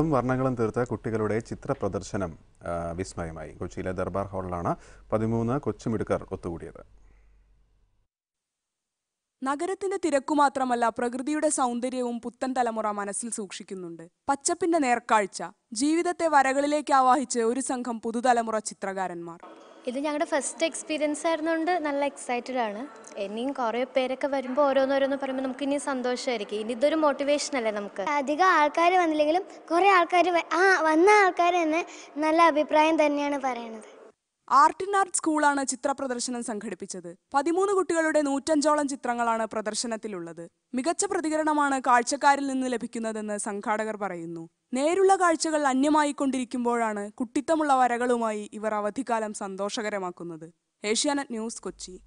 കളും വർണങ്ങളും തീർത്ത കുട്ടികളുടെ ചിത്ര പ്രദർശനം വിസ്മയമായി. കൊച്ചിയിലെ ദർബാർ ഹാളിലാണ് പതിമൂന്ന് കൊച്ചുമിടുക്കർ ഒത്തുകൂടിയത്. നഗരത്തിന്റെ തിരക്കു മാത്രമല്ല പ്രകൃതിയുടെ സൗന്ദര്യവും പുത്തൻ തലമുറ മനസ്സിൽ സൂക്ഷിക്കുന്നുണ്ട്. പച്ചപ്പിന്റെ നേർക്കാഴ്ച ജീവിതത്തെ വരകളിലേക്ക് ആവാഹിച്ച് ഒരു സംഘം പുതുതലമുറ ചിത്രകാരന്മാർ. ഇത് ഞങ്ങളുടെ ഫസ്റ്റ് എക്സ്പീരിയൻസ് ആയിരുന്നുകൊണ്ട് നല്ല എക്സൈറ്റഡ് ആണ്. ഇനിയും കുറേ പേരൊക്കെ വരുമ്പോൾ ഓരോന്നോരോന്ന് പറയുമ്പോൾ നമുക്ക് ഇനിയും സന്തോഷമായിരിക്കും ഇനി ഇതൊരു മോട്ടിവേഷൻ അല്ലേ നമുക്ക്? അധികം ആൾക്കാർ വന്നില്ലെങ്കിലും കുറേ ആൾക്കാർ ആ വന്ന ആൾക്കാർ തന്നെ നല്ല അഭിപ്രായം തന്നെയാണ് പറയുന്നത് ആർട്ട് ഇൻ ആർട്ട് സ്കൂളാണ് ചിത്ര പ്രദർശനം സംഘടിപ്പിച്ചത്. പതിമൂന്ന് കുട്ടികളുടെ നൂറ്റഞ്ചോളം ചിത്രങ്ങളാണ് പ്രദർശനത്തിലുള്ളത്. മികച്ച പ്രതികരണമാണ് കാഴ്ചക്കാരിൽ നിന്ന് ലഭിക്കുന്നതെന്ന് സംഘാടകർ പറയുന്നു. നേരുള്ള കാഴ്ചകൾ അന്യമായിക്കൊണ്ടിരിക്കുമ്പോഴാണ് കുട്ടിത്തമുള്ള വരകളുമായി ഇവർ അവധിക്കാലം സന്തോഷകരമാക്കുന്നത്. ഏഷ്യാനെറ്റ് ന്യൂസ് കൊച്ചി.